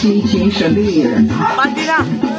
激情是绿人。班迪呢？嗯。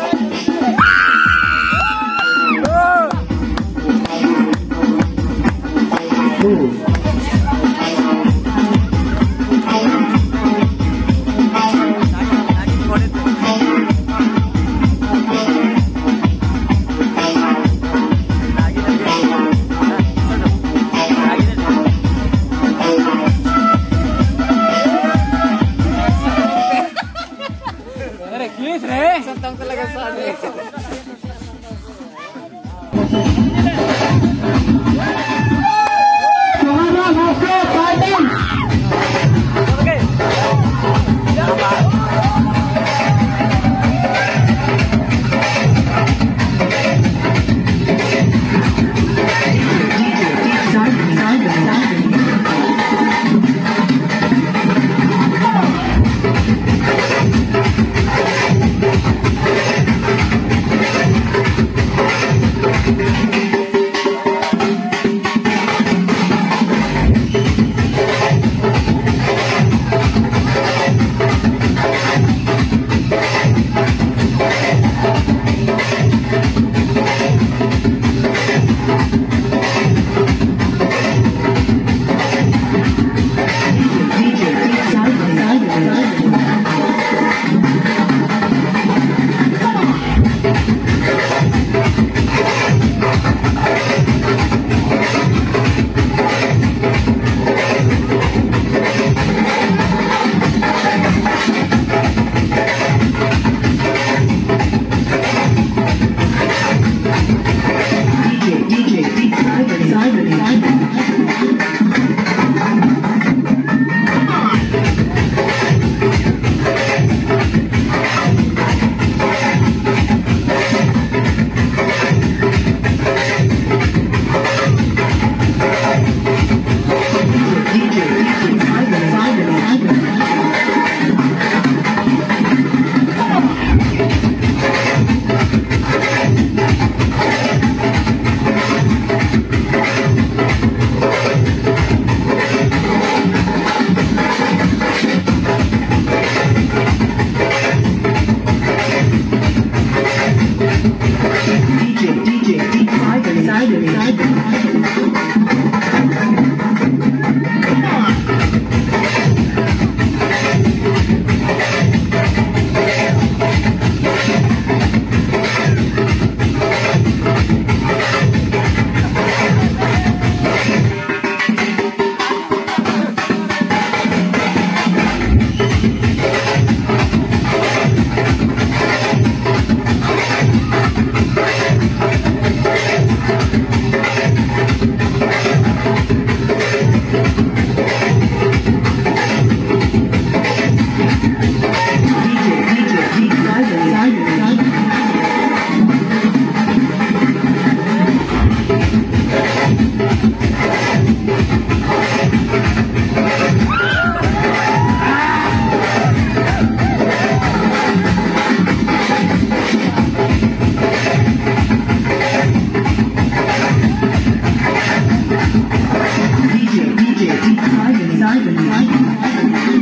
trái đừng nói